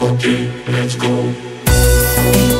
Okay, let's go.